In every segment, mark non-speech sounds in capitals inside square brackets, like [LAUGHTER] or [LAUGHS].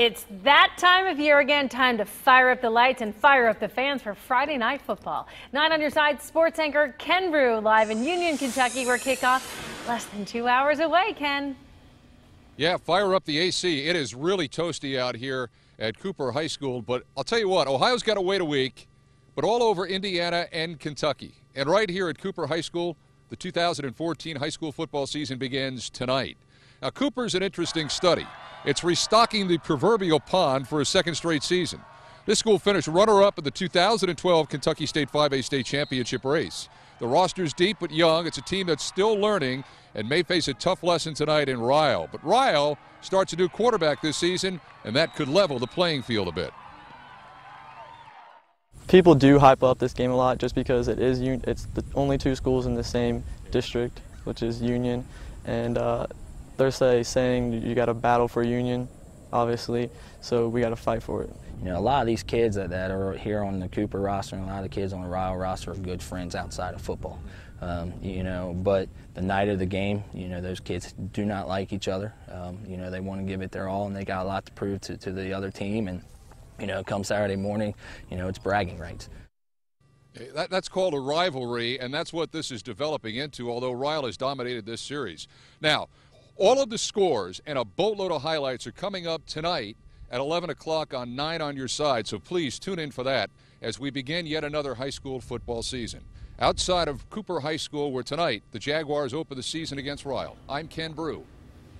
It's that time of year again, time to fire up the lights and fire up the fans for Friday Night Football. Nine on your side, sports anchor Ken Broo live in Union, Kentucky, where kickoff less than two hours away, Ken. Yeah, fire up the AC. It is really toasty out here at Cooper High School, but I'll tell you what, Ohio's got to wait a week, but all over Indiana and Kentucky. And right here at Cooper High School, the 2014 high school football season begins tonight. Now, Cooper's an interesting study. It's restocking the proverbial pond for a second straight season. This school finished runner-up in the 2012 Kentucky State 5A state championship race. The roster's deep but young. It's a team that's still learning and may face a tough lesson tonight in Ryle. But Ryle starts a new quarterback this season, and that could level the playing field a bit. People do hype up this game a lot just because it is it's the only two schools in the same district, which is Union, and uh, there's a saying you got to battle for Union, obviously, so we got to fight for it. You know, a lot of these kids that, that are here on the Cooper roster and a lot of the kids on the Ryle roster are good friends outside of football. Um, you know, but the night of the game, you know, those kids do not like each other. Um, you know, they want to give it their all, and they got a lot to prove to, to the other team. And, you know, come Saturday morning, you know, it's bragging rights. That, that's called a rivalry, and that's what this is developing into, although Ryle has dominated this series. Now, all of the scores and a boatload of highlights are coming up tonight at 11 o'clock on 9 on your side, so please tune in for that as we begin yet another high school football season. Outside of Cooper High School, where tonight the Jaguars open the season against Ryle. I'm Ken Broo,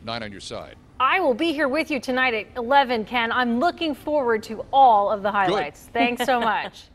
9 on your side. I will be here with you tonight at 11, Ken. I'm looking forward to all of the highlights. Good. Thanks so [LAUGHS] much.